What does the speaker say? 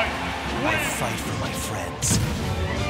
I fight for my friends.